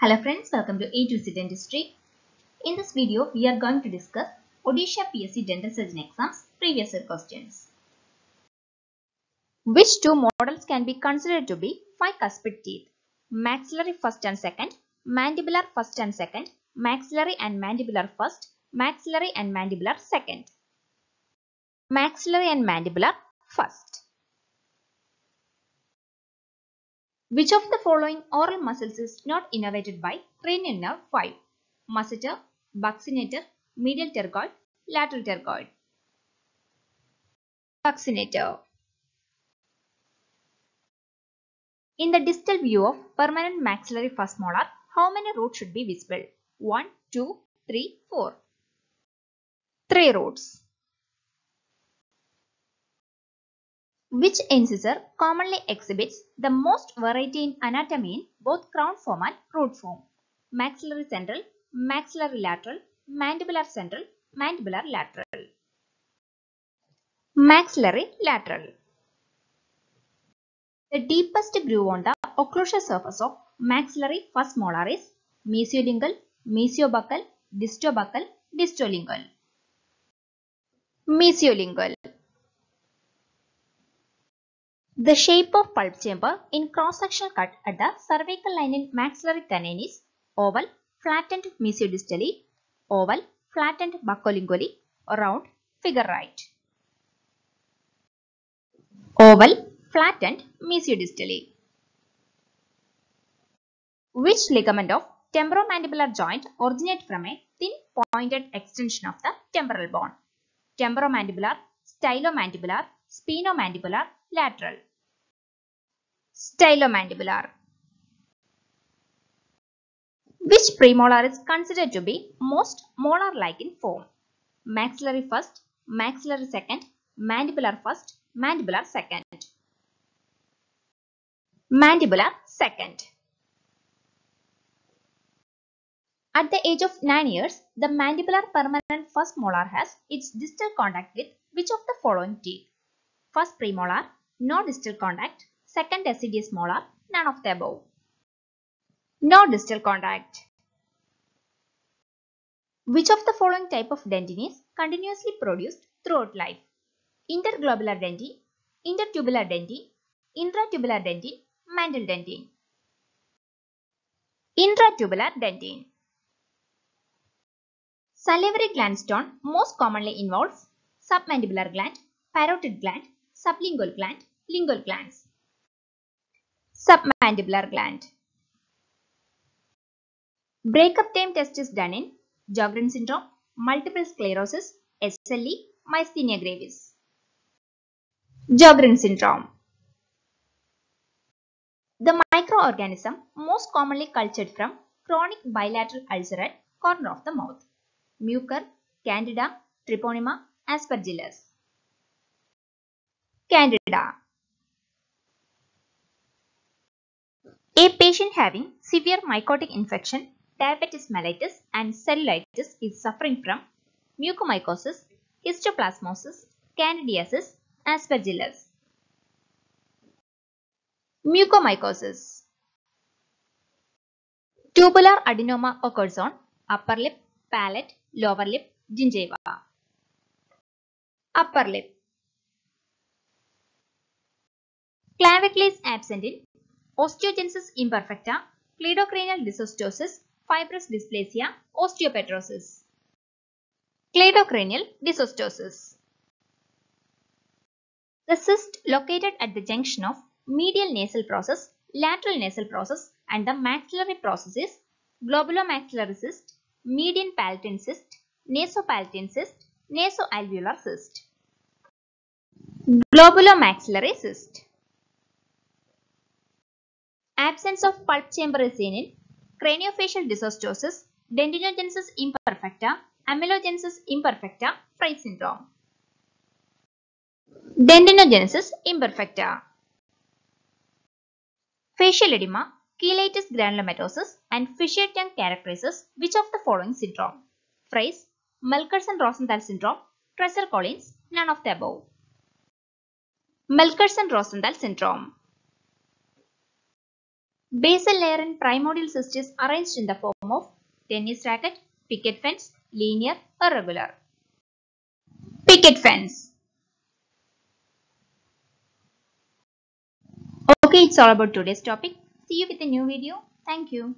Hello friends, welcome to A to Z Dentistry. In this video, we are going to discuss Odisha PSC Dental Surgeon Exams previous year questions. Which two models can be considered to be five bicuspid teeth? Maxillary first and second, mandibular first and second, maxillary and mandibular first, maxillary and mandibular second. Maxillary and mandibular first. Which of the following oral muscles is not innervated by cranial nerve 5? Masseter, buccinator, medial pterygoid, lateral pterygoid. Buccinator. In the distal view of permanent maxillary first molar, how many roots should be visible? 1, 2, 3, 4. 3 roots. Which incisor commonly exhibits the most variety in anatomy in both crown form and root form? Maxillary central, maxillary lateral, mandibular central, mandibular lateral. Maxillary lateral. The deepest groove on the occlusal surface of maxillary first molar is mesiolingual, mesiobuccal, distobuccal, distolingual. Mesiolingual. The shape of pulp chamber in cross-sectional cut at the cervical line in maxillary canine is oval, flattened mesiodistally, oval, flattened buccolingually, round, figure right. Oval, flattened mesiodistally. Which ligament of temporomandibular joint originate from a thin pointed extension of the temporal bone? Temporomandibular, stylomandibular, sphenomandibular, lateral. Stylomandibular. Which premolar is considered to be most molar-like in form? Maxillary first, maxillary second, mandibular first, mandibular second. Mandibular second. At the age of 9 years, the mandibular permanent first molar has its distal contact with which of the following teeth? First premolar, no distal contact, second deciduous molar, none of the above. No distal contact. Which of the following type of dentin is continuously produced throughout life? Interglobular dentin, intertubular dentin, intratubular dentin, mantle dentin. Intratubular dentin. Salivary gland stone most commonly involves submandibular gland, parotid gland, sublingual gland, lingual glands. Submandibular gland. Breakup time test is done in Sjogren syndrome, multiple sclerosis, SLE, myasthenia gravis. Sjogren syndrome. The microorganism most commonly cultured from chronic bilateral ulcer at corner of the mouth. Mucor, Candida, Treponema, Aspergillus. Candida. A patient having severe mycotic infection, diabetes mellitus and cellulitis is suffering from mucormycosis, histoplasmosis, candidiasis, aspergillus. Mucormycosis. Tubular adenoma occurs on upper lip, palate, lower lip, gingiva. Upper lip. Clavicle is absent in osteogenesis imperfecta, cleidocranial dysostosis, fibrous dysplasia, osteopetrosis. Cleidocranial dysostosis. The cyst located at the junction of medial nasal process, lateral nasal process and the maxillary process globulomaxillary cyst, median palatine cyst, nasopalatine cyst, nasoalveolar cyst. Globulomaxillary cyst. Absence of pulp chamber is seen in craniofacial dysostosis, dentinogenesis imperfecta, amelogenesis imperfecta, Frey syndrome. Dentinogenesis imperfecta. Facial edema, cheilitis granulomatosis and fissure tongue characterizes which of the following syndrome? Frey's, Melkersson-Rosenthal syndrome, Treacher-Collins, none of the above. Melkersson-Rosenthal syndrome. Basal layer in primordial cyst is arranged in the form of tennis racket, picket fence, linear or regular. Picket fence. Okay, it's all about today's topic. See you with a new video. Thank you.